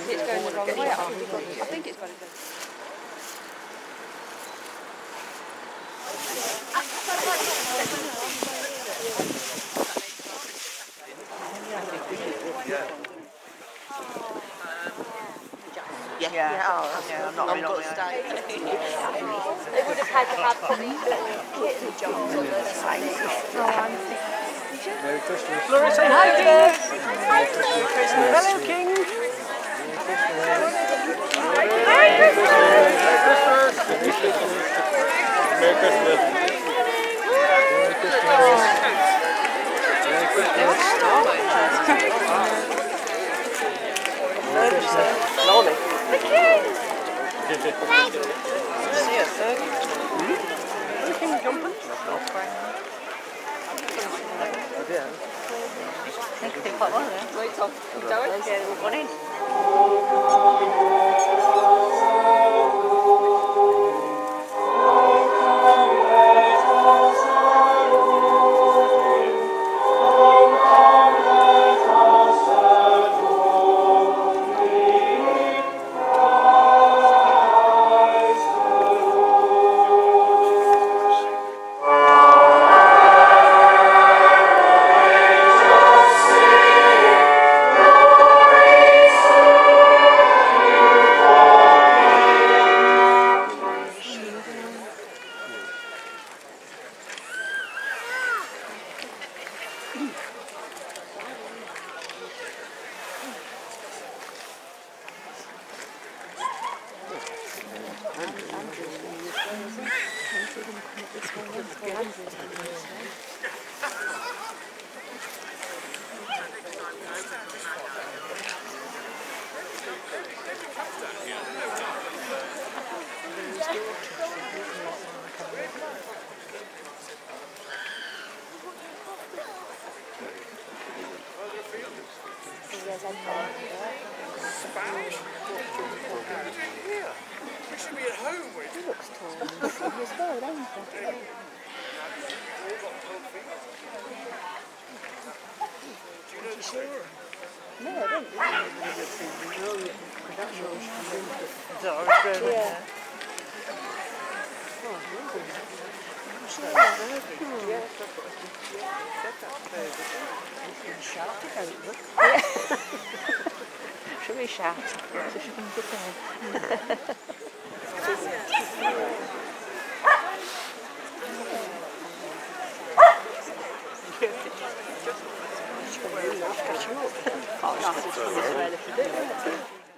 see it's going the wrong way. I think it's got to go. Yeah, yeah, oh, yeah, I'm not really on my own. They would have had to have some kitten jobs on the side. Merry Christmas. Laura, say hi, King. Hello, King. Merry Christmas. Merry Christmas. Merry Christmas. Blimey. See Fernsehen. Third. Hello, King jumping. Yeah. I think I did quite well there. Wait, Tom. Keep going. Yeah, we've gone in. Is that Irish Road? Yeah. Should we get there. Oh, nice. It's where they should do it.